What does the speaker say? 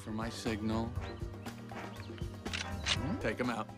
for my signal. Hmm? Take him out.